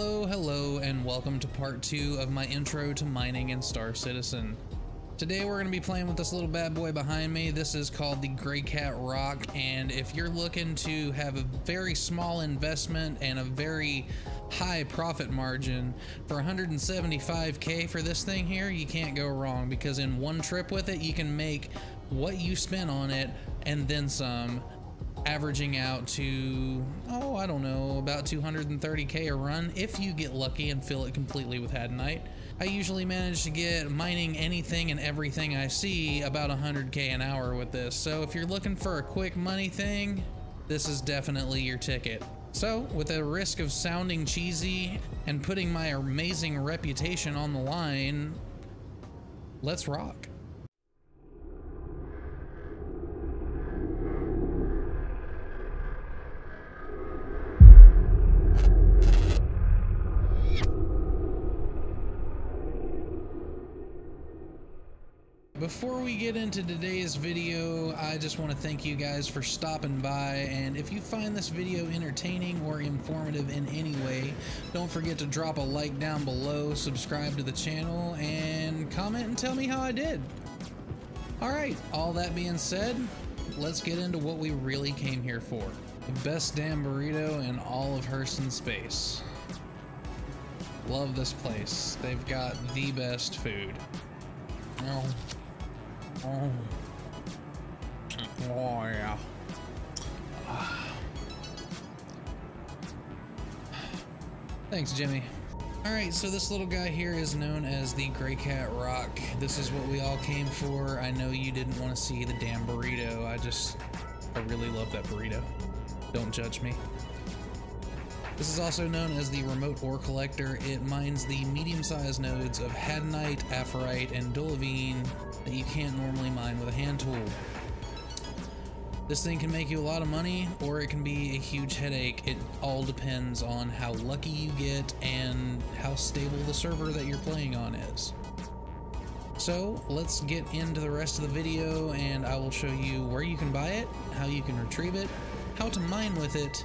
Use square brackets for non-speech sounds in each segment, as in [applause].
Hello, hello, and welcome to part two of my intro to mining in Star Citizen. Today we're going to be playing with this little bad boy behind me. This is called the Grey Cat Rock, and if you're looking to have a very small investment and a very high profit margin for 175k for this thing here, you can't go wrong because in one trip with it, you can make what you spent on it and then some averaging out to, oh, I don't know, about 230k a run if you get lucky and fill it completely with Hadanite. I usually manage to get mining anything and everything I see about 100k an hour with this. So if you're looking for a quick money thing, this is definitely your ticket. So, with a risk of sounding cheesy and putting my amazing reputation on the line, let's rock. Get into today's video, I just want to thank you guys for stopping by, and if you find this video entertaining or informative in any way, don't forget to drop a like down below, subscribe to the channel, and comment and tell me how I did. Alright, all that being said, let's get into what we really came here for. The best damn burrito in all of Hurston space. Love this place. They've got the best food. Oh. Oh. Oh, yeah. Thanks, Jimmy. Alright, so this little guy here is known as the Grey Cat Rock. This is what we all came for. I know you didn't want to see the damn burrito. I just, I really love that burrito. Don't judge me. This is also known as the Remote Ore Collector. It mines the medium-sized nodes of Hadanite, Aphorite, and Dolivine that you can't normally mine with a hand tool. This thing can make you a lot of money, or it can be a huge headache. It all depends on how lucky you get and how stable the server that you're playing on is. So let's get into the rest of the video and I will show you where you can buy it, how you can retrieve it, how to mine with it,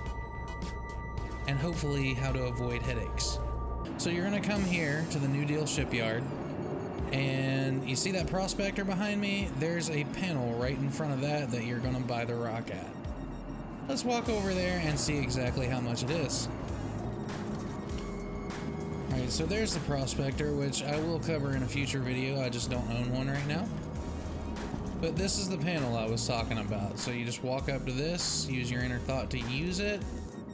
and hopefully how to avoid headaches. So you're gonna come here to the New Deal shipyard and you see that prospector behind me? There's a panel right in front of that that you're gonna buy the rock at. Let's walk over there and see exactly how much it is. Alright, so there's the prospector, which I will cover in a future video. I just don't own one right now. But this is the panel I was talking about. So you just walk up to this, use your inner thought to use it,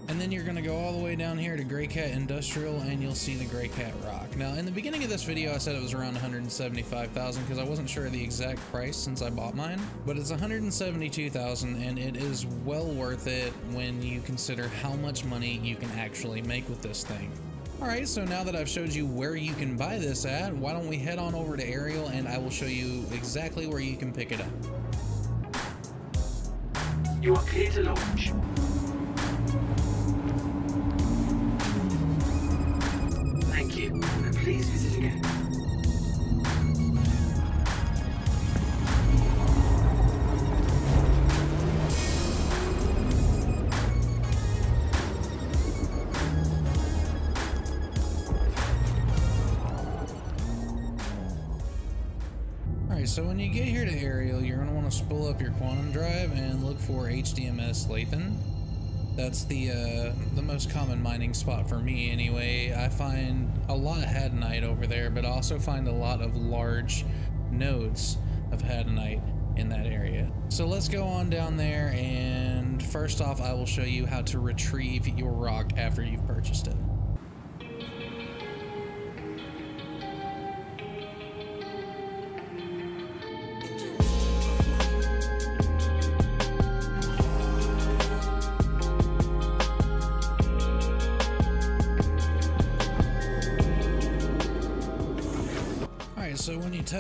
and then you're gonna go all the way down here to Grey Cat Industrial and you'll see the Grey Cat Rock. Now in the beginning of this video I said it was around 175,000 because I wasn't sure of the exact price since I bought mine, but it's 172,000 and it is well worth it when you consider how much money you can actually make with this thing. Alright, so now that I've showed you where you can buy this at, why don't we head on over to Arial and I will show you exactly where you can pick it up. You are clear to launch. Alright, so when you get here to Arial, you're going to want to spool up your quantum drive and look for HDMS Lathan. That's the uh, the most common mining spot for me anyway. I find a lot of Hadanite over there, but also find a lot of large nodes of Hadanite in that area. So let's go on down there and first off I will show you how to retrieve your rock after you've purchased it.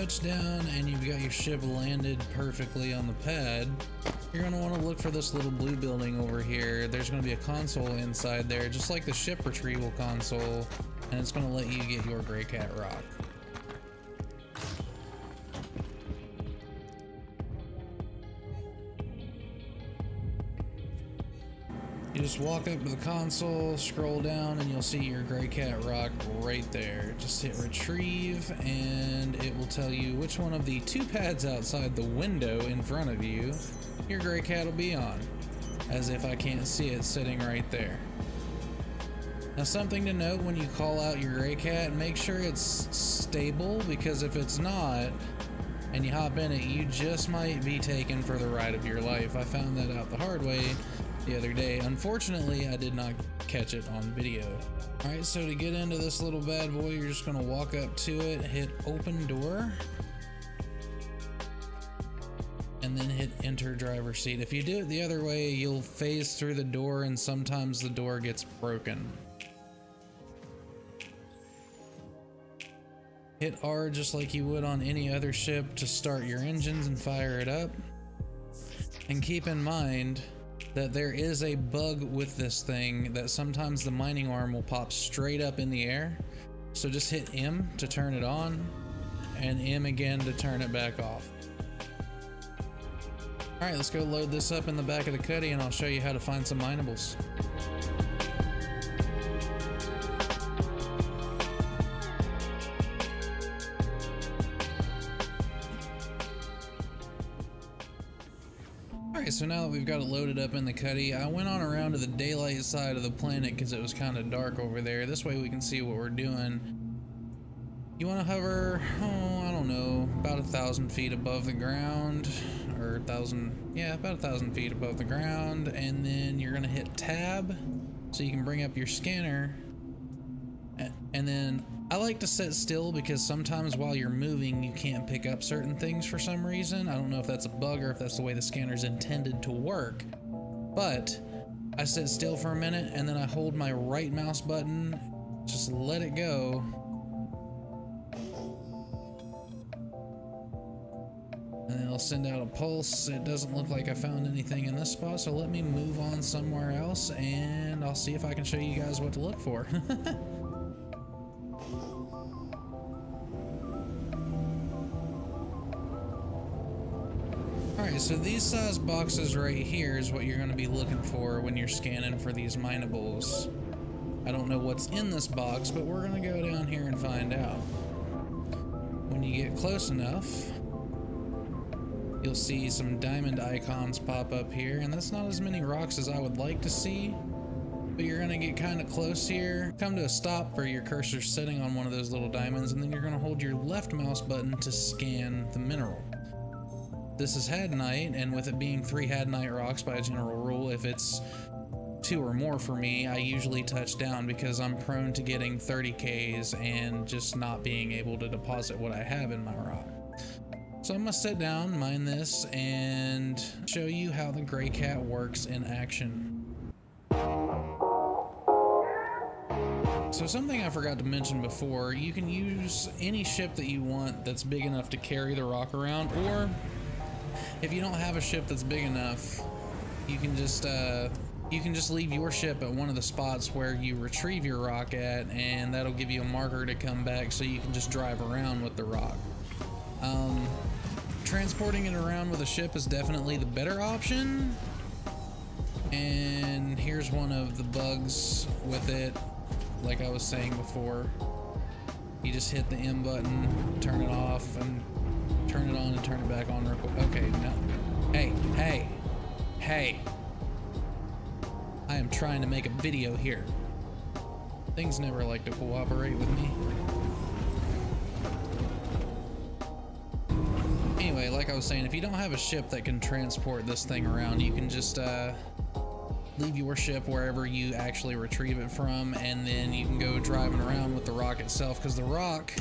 So when you touch down and you've got your ship landed perfectly on the pad, you're going to want to look for this little blue building over here. There's going to be a console inside there, just like the ship retrieval console, and it's going to let you get your Grey Cat Rock. You just walk up to the console, scroll down, and you'll see your Grey Cat Rock right there. Just hit retrieve, and it will tell you which one of the two pads outside the window in front of you your Grey Cat will be on. As if I can't see it sitting right there. Now something to note when you call out your Grey Cat, make sure it's stable, because if it's not, and you hop in it, you just might be taken for the ride of your life. I found that out the hard way the other day. Unfortunately, I did not catch it on video. All right, so to get into this little bad boy, you're just gonna walk up to it, hit open door, and then hit enter driver seat. If you do it the other way, you'll phase through the door and sometimes the door gets broken. Hit R just like you would on any other ship to start your engines and fire it up. And keep in mind that there is a bug with this thing that sometimes the mining arm will pop straight up in the air. So just hit M to turn it on and M again to turn it back off. Alright, let's go load this up in the back of the cuddy and I'll show you how to find some minables. So now that we've got it loaded up in the cuddy, I went on around to the daylight side of the planet because it was kind of dark over there. This way we can see what we're doing. You want to hover, oh, I don't know, about a thousand feet above the ground, or a thousand, yeah, about a thousand feet above the ground, and then you're going to hit tab so you can bring up your scanner. And then I like to sit still because sometimes while you're moving, you can't pick up certain things for some reason. I don't know if that's a bug or if that's the way the scanner's intended to work, but I sit still for a minute and then I hold my right mouse button, just let it go. And it'll send out a pulse. It doesn't look like I found anything in this spot, so let me move on somewhere else and I'll see if I can show you guys what to look for. [laughs] so these size boxes right here is what you're going to be looking for when you're scanning for these minables. I don't know what's in this box, but we're going to go down here and find out. When you get close enough, you'll see some diamond icons pop up here, and that's not as many rocks as I would like to see, but you're going to get kind of close here. Come to a stop for your cursor sitting on one of those little diamonds, and then you're going to hold your left mouse button to scan the mineral. This is Hadanite, and with it being three Hadanite rocks by a general rule, if it's two or more for me, I usually touch down because I'm prone to getting 30Ks and just not being able to deposit what I have in my rock. So I'm gonna sit down, mine this, and show you how the Grey Cat works in action. So something I forgot to mention before, you can use any ship that you want that's big enough to carry the rock around, or if you don't have a ship that's big enough, you can just uh, you can just leave your ship at one of the spots where you retrieve your rock at, and that'll give you a marker to come back so you can just drive around with the rock. Um, transporting it around with a ship is definitely the better option. And here's one of the bugs with it, like I was saying before. You just hit the M button, turn it off, and turn it on and turn it back on real quick. Okay, no. Hey, hey, hey. I am trying to make a video here. Things never like to cooperate with me. Anyway, like I was saying, if you don't have a ship that can transport this thing around, you can just uh, leave your ship wherever you actually retrieve it from, and then you can go driving around with the rock itself, because the rock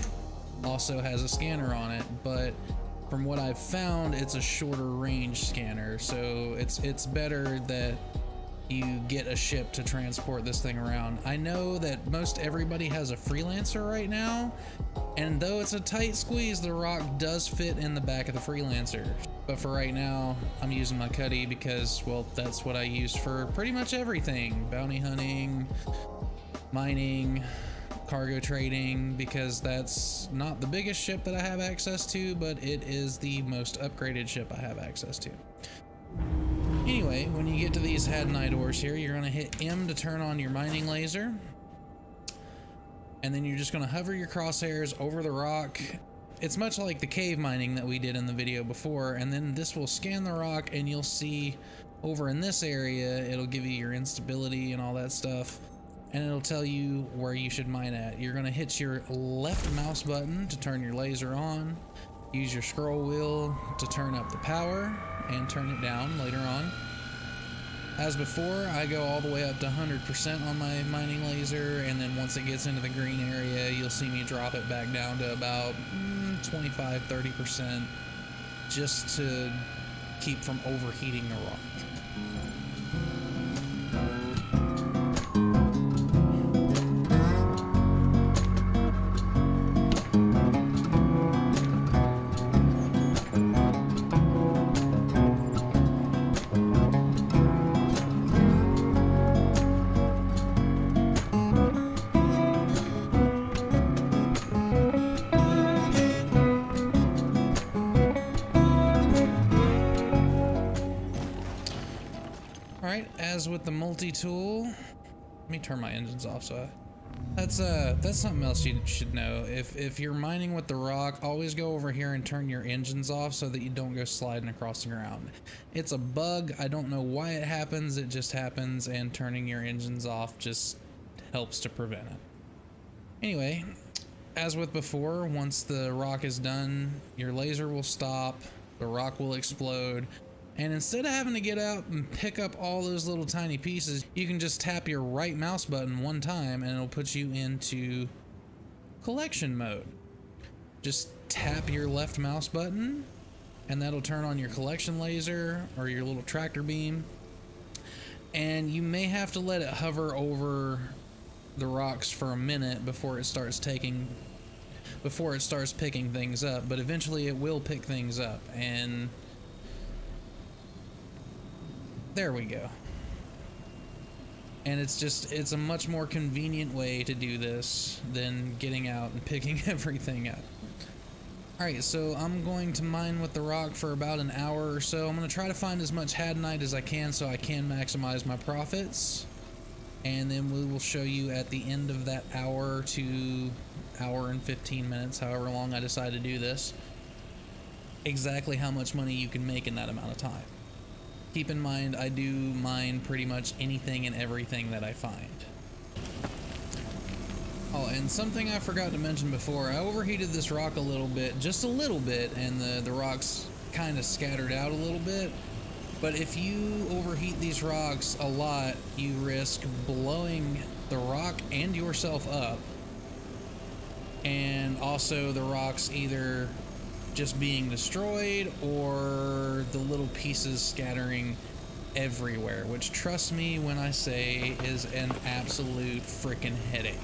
also has a scanner on it, but from what I've found, it's a shorter range scanner, so it's it's better that you get a ship to transport this thing around. I know that most everybody has a freelancer right now, and though it's a tight squeeze, the rock does fit in the back of the freelancer. But for right now, I'm using my cuddy because, well, that's what I use for pretty much everything. Bounty hunting, mining, cargo trading, because that's not the biggest ship that I have access to, but it is the most upgraded ship I have access to. Anyway, when you get to these Hadanite ores here, you're gonna hit M to turn on your mining laser. And then you're just gonna hover your crosshairs over the rock. It's much like the cave mining that we did in the video before, and then this will scan the rock and you'll see over in this area, it'll give you your instability and all that stuff. And it'll tell you where you should mine at. You're gonna hit your left mouse button to turn your laser on. Use your scroll wheel to turn up the power and turn it down later on. As before, I go all the way up to 100% on my mining laser, and then once it gets into the green area, you'll see me drop it back down to about mm, 25 30% just to keep from overheating the rock. The multi-tool, let me turn my engines off so I, that's uh that's something else you should know. If if you're mining with the rock, always go over here and turn your engines off so that you don't go sliding across the ground. It's a bug. I don't know why it happens. It just happens and turning your engines off just helps to prevent it. Anyway, as with before, once the rock is done, your laser will stop, the rock will explode, and instead of having to get out and pick up all those little tiny pieces, you can just tap your right mouse button one time and it'll put you into collection mode. Just tap your left mouse button and that'll turn on your collection laser or your little tractor beam. And you may have to let it hover over the rocks for a minute before it starts taking before it starts picking things up, but eventually it will pick things up and there we go. And it's just, it's a much more convenient way to do this than getting out and [laughs] picking everything up. Alright, so I'm going to mine with the rock for about an hour or so. I'm going to try to find as much Hadanite as I can so I can maximize my profits. And then we will show you at the end of that hour to hour and 15 minutes, however long I decide to do this, exactly how much money you can make in that amount of time. Keep in mind, I do mine pretty much anything and everything that I find. Oh, and something I forgot to mention before, I overheated this rock a little bit, just a little bit, and the, the rocks kind of scattered out a little bit. But if you overheat these rocks a lot, you risk blowing the rock and yourself up. And also the rocks either just being destroyed or the little pieces scattering everywhere, which trust me when I say is an absolute freaking headache.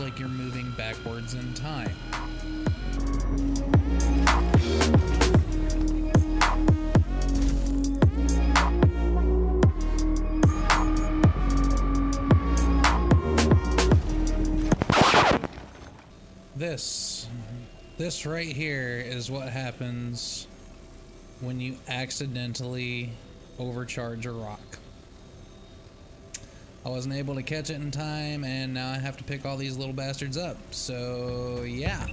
Like you're moving backwards in time. This, this right here is what happens when you accidentally overcharge a rock. I wasn't able to catch it in time, and now I have to pick all these little bastards up. So, yeah.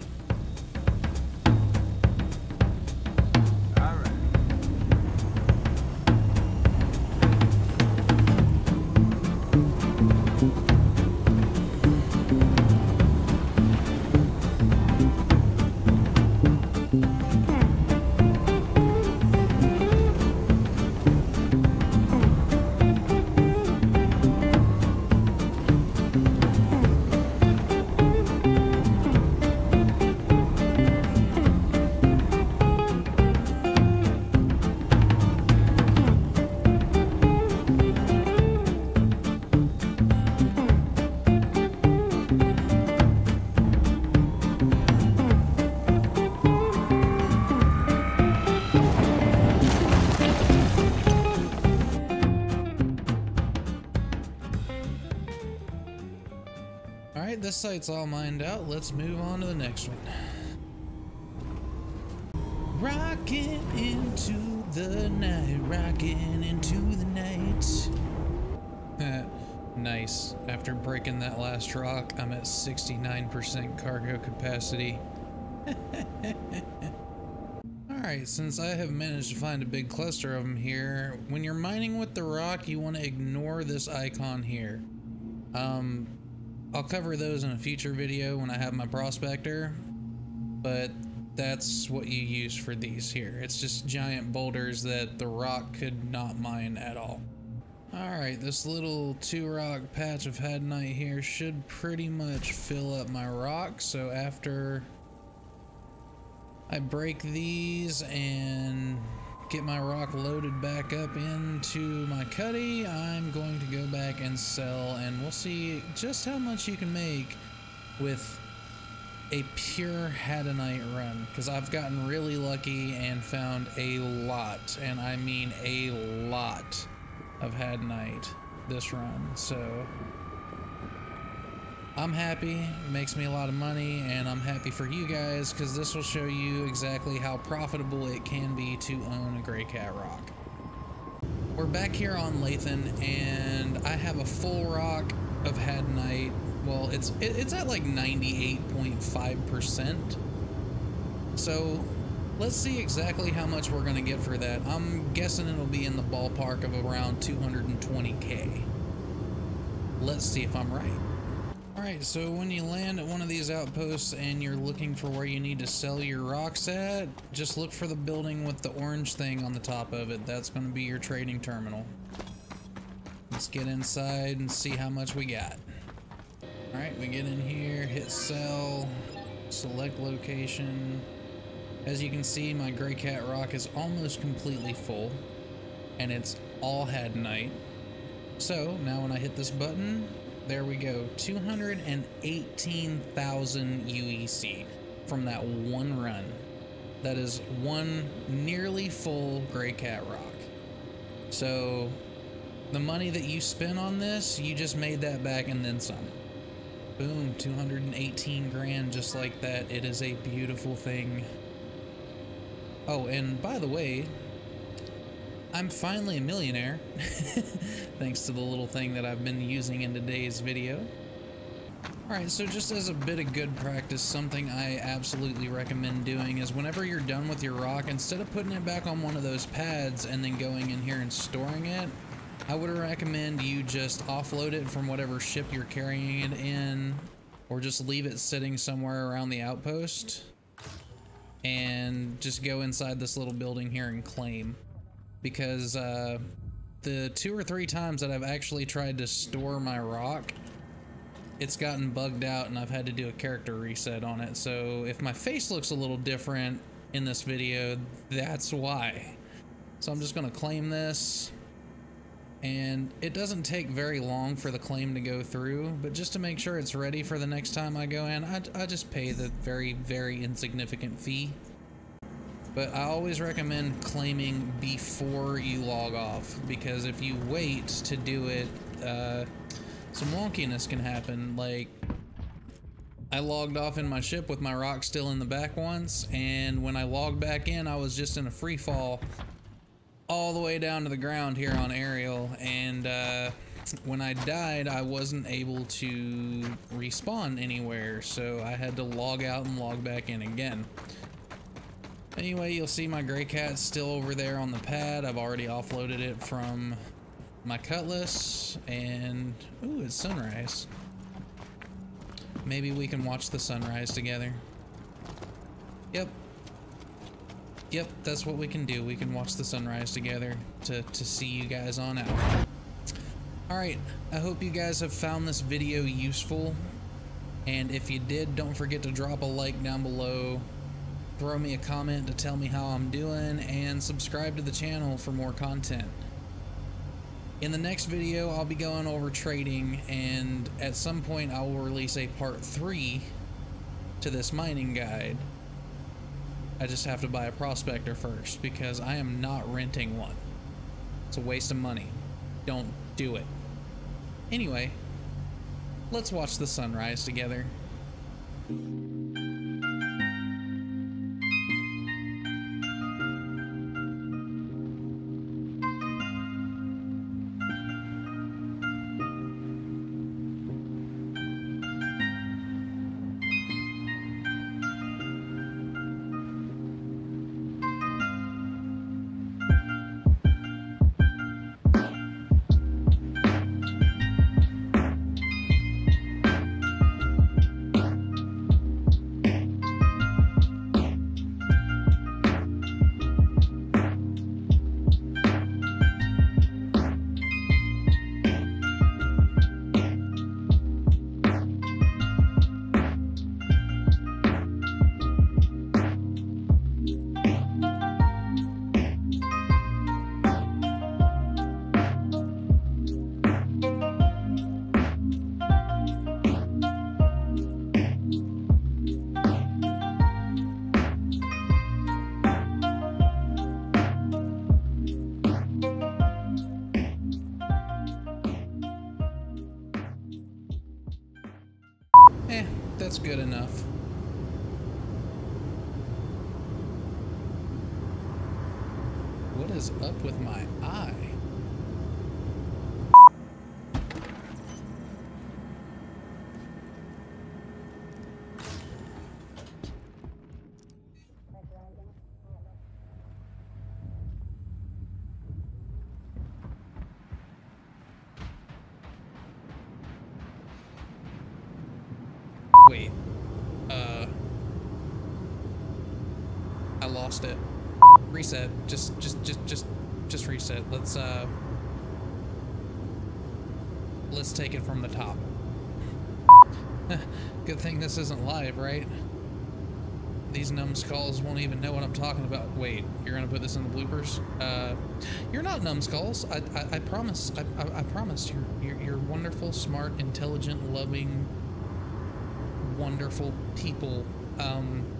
Site's all mined out. Let's move on to the next one. Rocking into the night, rocking into the night. [laughs] nice. After breaking that last rock, I'm at 69% cargo capacity. [laughs] Alright, since I have managed to find a big cluster of them here, when you're mining with the rock, you want to ignore this icon here. Um, I'll cover those in a future video when I have my prospector, but that's what you use for these here. It's just giant boulders that the rock could not mine at all. Alright, this little two rock patch of Hadanite here should pretty much fill up my rock, so after I break these and get my rock loaded back up into my cuddy, I'm going to go back and sell and we'll see just how much you can make with a pure Hadanite run because I've gotten really lucky and found a lot, and I mean a lot of Hadanite this run. So I'm happy, it makes me a lot of money, and I'm happy for you guys because this will show you exactly how profitable it can be to own a Grey Cat Rock. We're back here on Lathan, and I have a full rock of Hadanite well, it's it, it's at like 98.5%. So let's see exactly how much we're going to get for that. I'm guessing it'll be in the ballpark of around 220k. Let's see if I'm right. Alright, so when you land at one of these outposts and you're looking for where you need to sell your rocks at, just look for the building with the orange thing on the top of it. That's going to be your trading terminal. Let's get inside and see how much we got. Alright, we get in here, hit sell, select location. As you can see, my Grey Cat Rock is almost completely full, and it's all Hadanite. So, now when I hit this button, there we go, 218,000 UEC from that one run. That is one nearly full Grey Cat Rock. So, the money that you spent on this, you just made that back and then some. Boom, 218 grand just like that. It is a beautiful thing. Oh, and by the way, I'm finally a millionaire. [laughs] Thanks to the little thing that I've been using in today's video. Alright, so just as a bit of good practice, something I absolutely recommend doing is whenever you're done with your rock, instead of putting it back on one of those pads and then going in here and storing it, I would recommend you just offload it from whatever ship you're carrying it in or just leave it sitting somewhere around the outpost and just go inside this little building here and claim because uh, the two or three times that I've actually tried to store my rock it's gotten bugged out and I've had to do a character reset on it. So if my face looks a little different in this video that's why. So I'm just gonna claim this. And it doesn't take very long for the claim to go through but just to make sure it's ready for the next time I go in I, I just pay the very very insignificant fee but I always recommend claiming before you log off because if you wait to do it uh, some wonkiness can happen like I logged off in my ship with my rock still in the back once and when I logged back in I was just in a free fall all the way down to the ground here on Arial, and uh, when I died, I wasn't able to respawn anywhere, so I had to log out and log back in again. Anyway, you'll see my gray cat still over there on the pad. I've already offloaded it from my cutlass, and ooh, it's sunrise. Maybe we can watch the sunrise together. Yep, Yep, that's what we can do. We can watch the sunrise together to, to see you guys on out. Alright, I hope you guys have found this video useful. And if you did, don't forget to drop a like down below. Throw me a comment to tell me how I'm doing. And subscribe to the channel for more content. In the next video, I'll be going over trading. And at some point, I will release a part 3 to this mining guide. I just have to buy a prospector first because I am not renting one. It's a waste of money. Don't do it. Anyway, Let's watch the sunrise together. Good enough. What is up with my eye? Wait. Uh. I lost it. Reset. Just, just, just, just, just reset. Let's, uh. Let's take it from the top. [laughs] Good thing this isn't live, right? These numbskulls won't even know what I'm talking about. Wait, you're gonna put this in the bloopers? Uh, you're not numbskulls. I, I, I promise. I, I, I promise. You're, you're, you're wonderful, smart, intelligent, loving, wonderful people. Um.